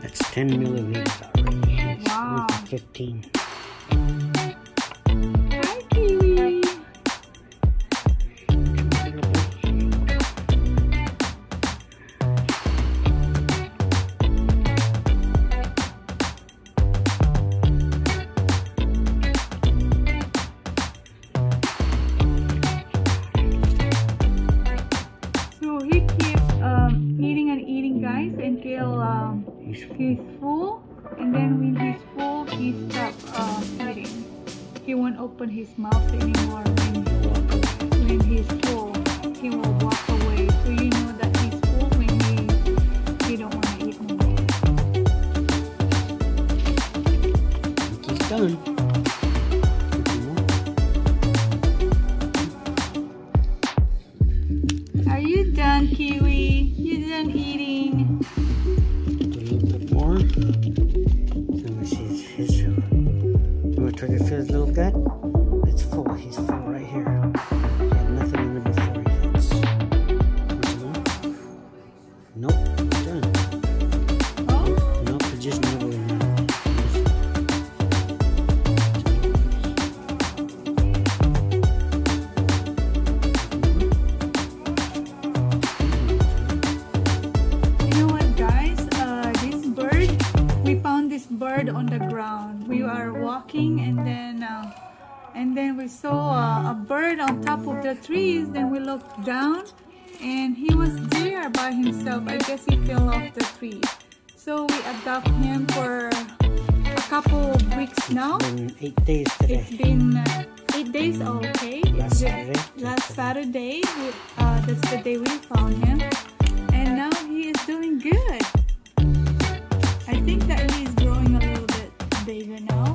That's 10 milliliters already. Wow. 15. He's full. and then when he's full, he stop uh, eating. He won't open his mouth anymore then uh, and then we saw uh, a bird on top of the trees. Then we looked down, and he was there by himself. I guess he fell off the tree. So we adopt him for a couple of weeks now. Eight days It's today. been uh, eight days, okay. Last Saturday. Last Saturday, we, uh, that's the day we found him. And now he is doing good. I think that he is growing a little bit bigger now.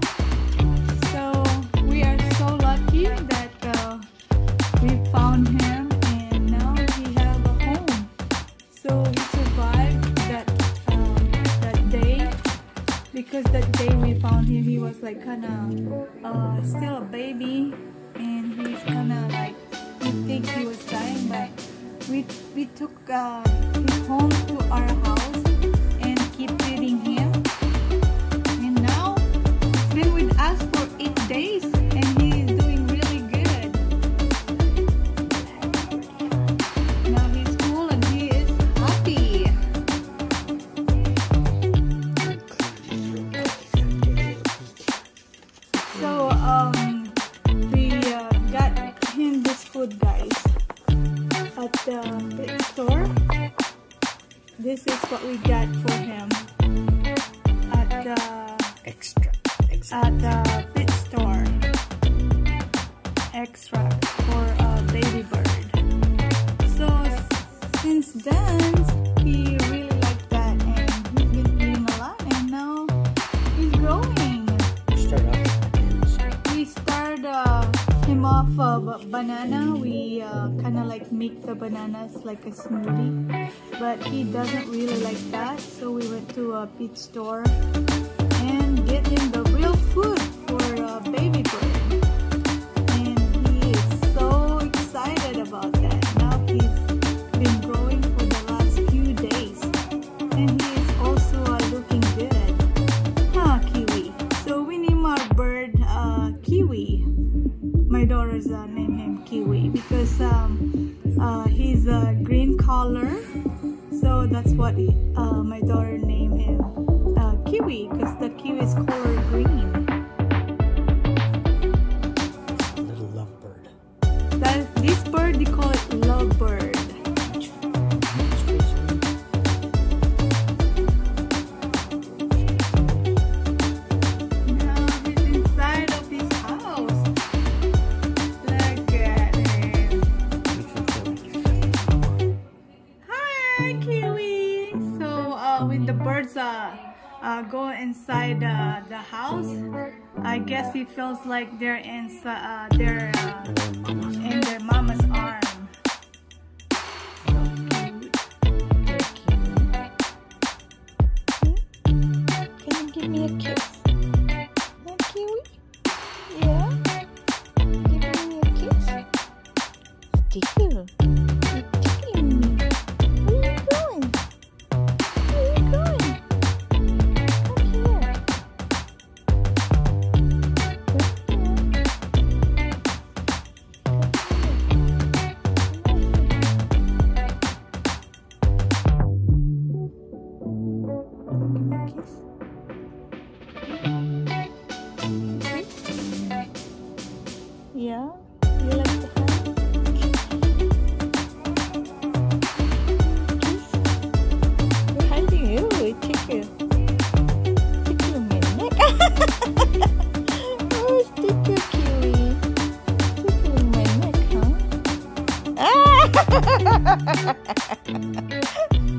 Him he was like kind of uh, still a baby and he's kind of like we think he was dying but we we took uh, him home to our house Extra. Extra. at the pet store. Extra for a baby bird. So since then, he really liked that, and he's been eating a lot, and now he's growing. Start off with bananas. We start uh, him off of banana. We uh, kind of like make the bananas like a smoothie, but he doesn't really like that. So we went to a pet store and get him the real food for a baby bird. And he is so excited about that. Now he's been growing for the last few days, and he is also uh, looking good. Huh, Kiwi. So we name our bird uh, Kiwi. My daughter's uh, name him Kiwi because um, uh, he's a green color. So that's what uh, my daughter named him Kiwi because the kiwi is color green. Little lovebird. That this bird they call it lovebird. Which, which are you? Now he's inside of his house. Look at him. Makes me feel like Hi, Kiwi. So uh, the birds uh, uh, go inside uh, the house, I guess he feels like they're inside. Uh, they're uh, in their mama's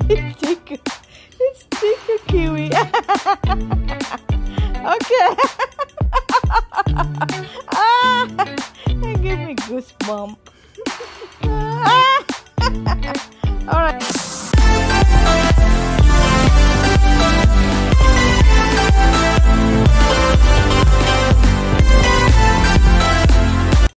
it's Tinker. It's Tinker Kiwi. okay. ah, that me goosebumps. ah. All right.